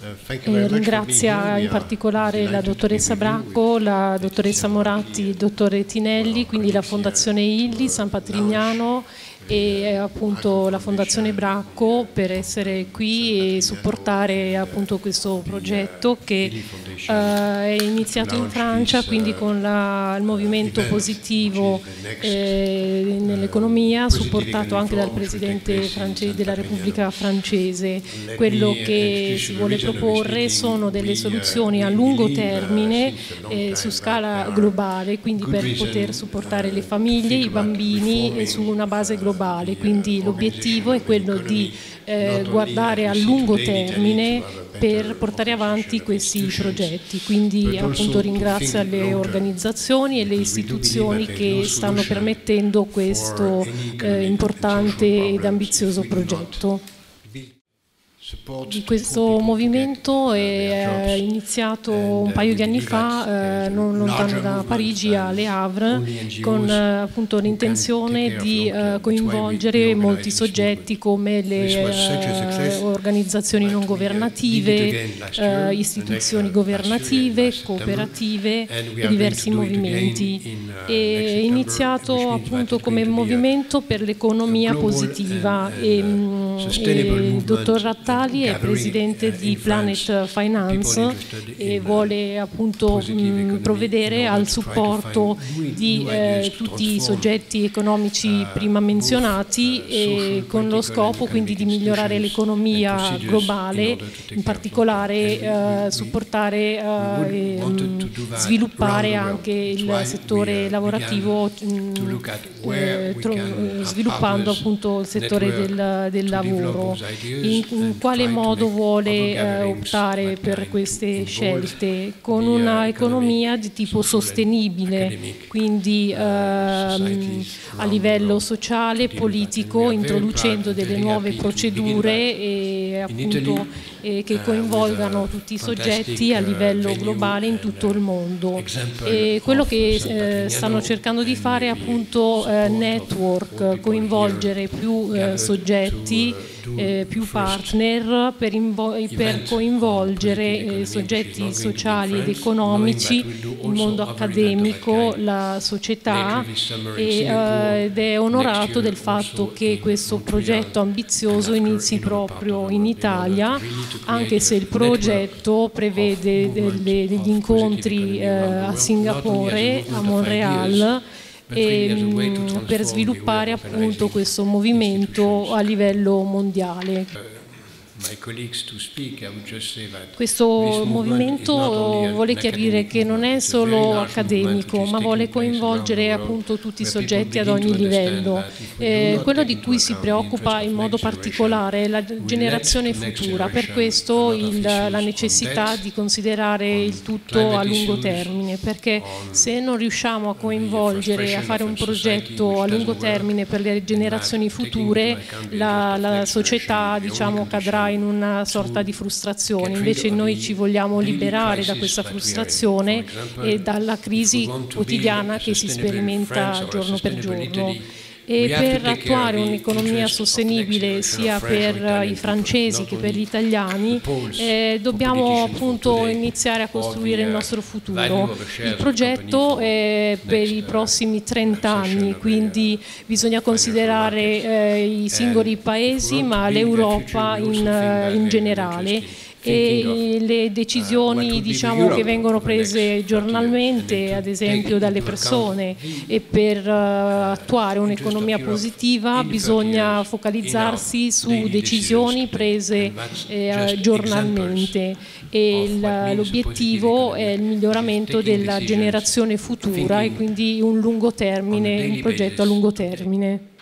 Eh, ringrazia in particolare la dottoressa Bracco, la dottoressa Moratti, il dottore Tinelli, quindi la Fondazione Illi, San Patrignano e appunto la Fondazione Bracco per essere qui e supportare appunto questo progetto che uh, è iniziato in Francia quindi con la, il movimento positivo eh, nell'economia supportato anche dal Presidente francese, della Repubblica francese. Quello che si vuole proporre sono delle soluzioni a lungo termine eh, su scala globale quindi per poter supportare le famiglie, i bambini su una base globale globale, quindi l'obiettivo è quello di eh, guardare a lungo termine per portare avanti questi progetti. Quindi appunto ringrazio le organizzazioni e le istituzioni che stanno permettendo questo eh, importante ed ambizioso progetto questo movimento è iniziato un paio di anni fa, eh, non lontano da Parigi, a Le Havre, con eh, appunto l'intenzione di eh, coinvolgere molti soggetti come le eh, organizzazioni non governative, eh, istituzioni governative, cooperative e diversi movimenti. È iniziato appunto come movimento per l'economia positiva e, mm, e il dottor Rattari Natali è presidente di Planet Finance e vuole appunto mh, provvedere al supporto di eh, tutti i soggetti economici prima menzionati e con lo scopo quindi di migliorare l'economia globale, in particolare eh, supportare eh, e mh, sviluppare anche il settore lavorativo mh, eh, sviluppando appunto il settore del, del lavoro. In, in quale modo vuole eh, optare per queste scelte? Con un'economia di tipo sostenibile, quindi ehm, a livello sociale, politico, introducendo delle nuove procedure e appunto eh, che coinvolgano tutti i soggetti a livello globale in tutto il mondo. E quello che eh, stanno cercando di fare è appunto eh, network, coinvolgere più eh, soggetti eh, più partner per, per coinvolgere eh, soggetti sociali ed economici, il mondo accademico, la società e, eh, ed è onorato del fatto che questo progetto ambizioso inizi proprio in Italia, anche se il progetto prevede delle, degli incontri eh, a Singapore, a Montreal e, per sviluppare appunto questo movimento a livello mondiale. Questo movimento vuole chiarire che non è solo accademico, ma vuole coinvolgere appunto tutti i soggetti ad ogni livello. Eh, quello di cui si preoccupa in modo particolare è la generazione futura, per questo il, la necessità di considerare il tutto a lungo termine, perché se non riusciamo a coinvolgere, a fare un progetto a lungo termine per le generazioni future, la, la società diciamo, cadrà in una sorta di frustrazione, invece noi ci vogliamo liberare da questa frustrazione e dalla crisi quotidiana che si sperimenta giorno per giorno e per attuare un'economia sostenibile sia per i francesi che per gli italiani eh, dobbiamo appunto iniziare a costruire il nostro futuro. Il progetto è per i prossimi 30 anni, quindi bisogna considerare eh, i singoli paesi ma l'Europa in, in generale. e le decisioni diciamo, che vengono prese giornalmente, ad esempio dalle persone e per uh, attuare un'economia positiva bisogna focalizzarsi su decisioni prese eh, giornalmente e l'obiettivo è il miglioramento della generazione futura e quindi un lungo termine, un progetto a lungo termine.